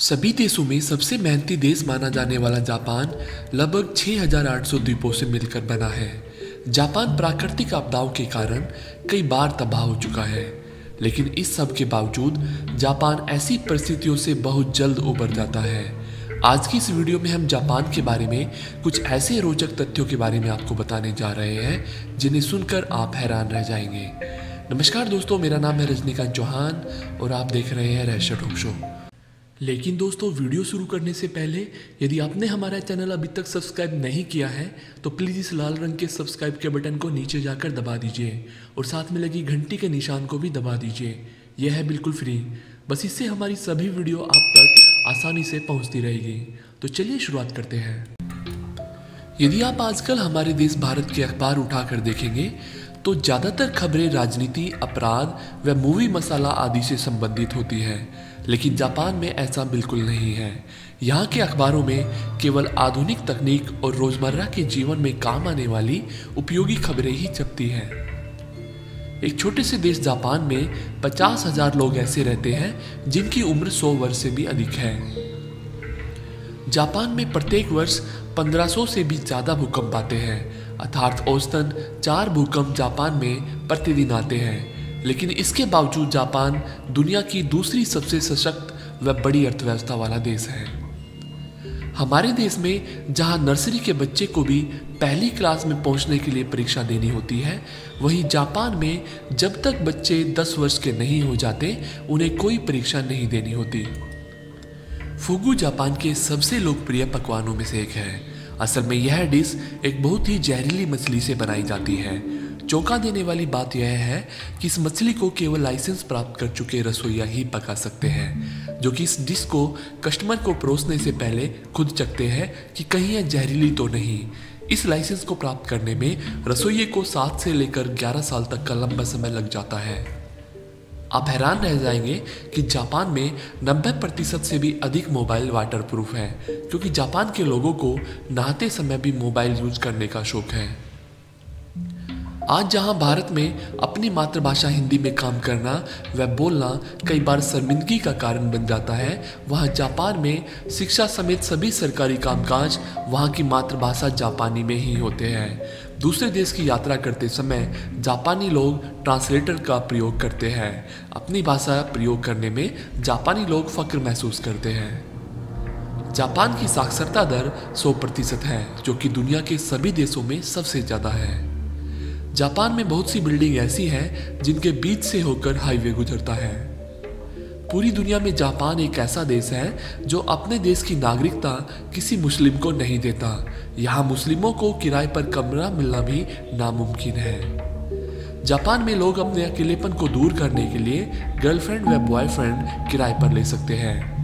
सभी देशों में सबसे मेहनती देश माना जाने वाला जापान लगभग 6,800 द्वीपों से मिलकर बना है। जापान प्राकृतिक आपदाओं के कारण कई बार तबाह हो चुका है लेकिन इस सब के बावजूद जापान ऐसी परिस्थितियों से बहुत जल्द उबर जाता है। आज की इस वीडियो में हम जापान के बारे में कुछ ऐसे रोचक तथ्यों के बारे में आपको बताने जा रहे हैं जिन्हें सुनकर आप हैरान रह जाएँगे। नमस्कार दोस्तों मेरा नाम है रजनीकांत चौहान और आप देख रहे हैं रहस्य टॉक शो। लेकिन दोस्तों, वीडियो शुरू करने से पहले, यदि आपने हमारा चैनल अभी तक सब्सक्राइब नहीं किया है तो प्लीज़ इस लाल रंग के सब्सक्राइब के बटन को नीचे जाकर दबा दीजिए और साथ में लगी घंटी के निशान को भी दबा दीजिए। यह है बिल्कुल फ्री। बस इससे हमारी सभी वीडियो आप तक आसानी से पहुँचती रहेगी। तो चलिए शुरुआत करते हैं। यदि आप आजकल हमारे देश भारत के अखबार उठाकर देखेंगे तो ज़्यादातर खबरें राजनीति, अपराध व मूवी मसाला आदि से संबंधित होती है, लेकिन जापान में ऐसा बिल्कुल नहीं है। यहाँ के अखबारों में केवल आधुनिक तकनीक और रोज़मर्रा के जीवन में काम आने वाली उपयोगी खबरें ही छपती हैं। एक छोटे से देश जापान में पचास हज़ार लोग ऐसे रहते हैं जिनकी उम्र सौ वर्ष से भी अधिक है। जापान में प्रत्येक वर्ष 1500 से भी ज़्यादा भूकंप आते हैं। अर्थात औसतन चार भूकंप जापान में प्रतिदिन आते हैं। लेकिन इसके बावजूद जापान दुनिया की दूसरी सबसे सशक्त व बड़ी अर्थव्यवस्था वाला देश है। हमारे देश में जहाँ नर्सरी के बच्चे को भी पहली क्लास में पहुँचने के लिए परीक्षा देनी होती है, वहीं जापान में जब तक बच्चे 10 वर्ष के नहीं हो जाते, उन्हें कोई परीक्षा नहीं देनी होती। फुगु जापान के सबसे लोकप्रिय पकवानों में से एक है। असल में यह डिश एक बहुत ही जहरीली मछली से बनाई जाती है। चौंका देने वाली बात यह है कि इस मछली को केवल लाइसेंस प्राप्त कर चुके रसोईया ही पका सकते हैं, जो कि इस डिश को कस्टमर को परोसने से पहले खुद चखते हैं कि कहीं यह जहरीली तो नहीं। इस लाइसेंस को प्राप्त करने में रसोइये को सात से लेकर ग्यारह साल तक का लंबा समय लग जाता है। आप हैरान रह जाएँगे कि जापान में 90 प्रतिशत से भी अधिक मोबाइल वाटर प्रूफ है, क्योंकि जापान के लोगों को नहाते समय भी मोबाइल यूज़ करने का शौक है। आज जहाँ भारत में अपनी मातृभाषा हिंदी में काम करना व बोलना कई बार शर्मिंदगी का कारण बन जाता है, वहाँ जापान में शिक्षा समेत सभी सरकारी कामकाज वहाँ की मातृभाषा जापानी में ही होते हैं। दूसरे देश की यात्रा करते समय जापानी लोग ट्रांसलेटर का प्रयोग करते हैं। अपनी भाषा प्रयोग करने में जापानी लोग फक्र महसूस करते हैं। जापान की साक्षरता दर 100 प्रतिशत है, जो कि दुनिया के सभी देशों में सबसे ज़्यादा है। जापान में बहुत सी बिल्डिंग ऐसी हैं जिनके बीच से होकर हाईवे गुजरता है। पूरी दुनिया में जापान एक ऐसा देश है जो अपने देश की नागरिकता किसी मुस्लिम को नहीं देता। यहाँ मुस्लिमों को किराए पर कमरा मिलना भी नामुमकिन है। जापान में लोग अपने अकेलेपन को दूर करने के लिए गर्लफ्रेंड व बॉयफ्रेंड किराए पर ले सकते हैं।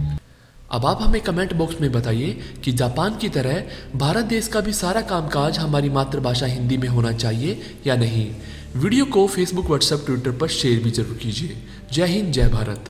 अब आप हमें कमेंट बॉक्स में बताइए कि जापान की तरह भारत देश का भी सारा कामकाज हमारी मातृभाषा हिंदी में होना चाहिए या नहीं? वीडियो को फेसबुक व्हाट्सएप ट्विटर पर शेयर भी ज़रूर कीजिए। जय हिंद, जय भारत।